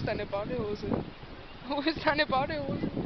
ist deine Badehose? Wo ist deine Badehose?